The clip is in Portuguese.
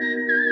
Música